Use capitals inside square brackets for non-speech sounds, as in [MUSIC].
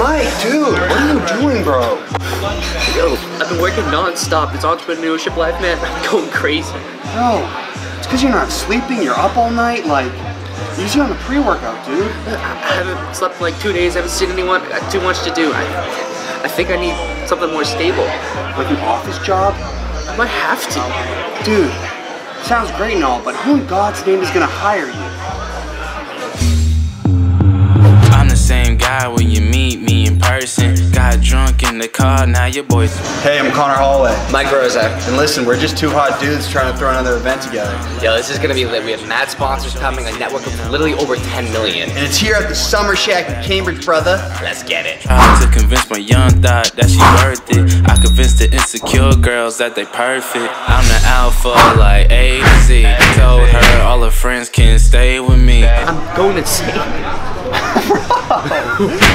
Mike, dude, what are you doing, bro? Yo, I've been working non-stop. This entrepreneurship life, man, [LAUGHS] I'm going crazy. No, it's because you're not sleeping, you're up all night, like, easy on the pre-workout, dude. I haven't slept in like two days. I haven't seen anyone. I got too much to do. I, I think I need something more stable. Like an office job? I might have to. Dude, sounds great and all, but who in God's name is gonna hire you? I'm the same guy when you meet me in person. Got drunk in the car, now your boys. Hey, I'm Conor Holway. Mike Rosa. And listen, we're just two hot dudes trying to throw another event together. Yo, this is gonna be lit. We have mad sponsors coming, a network of literally over 10 million. And it's here at the Summer Shack in Cambridge, brother. Let's get it. Tried to convince my young thought that she worth it. I convinced the insecure girls that they perfect. I'm the alpha like A to Z. Told her all her friends can stay with me. I'm going to insane. [LAUGHS]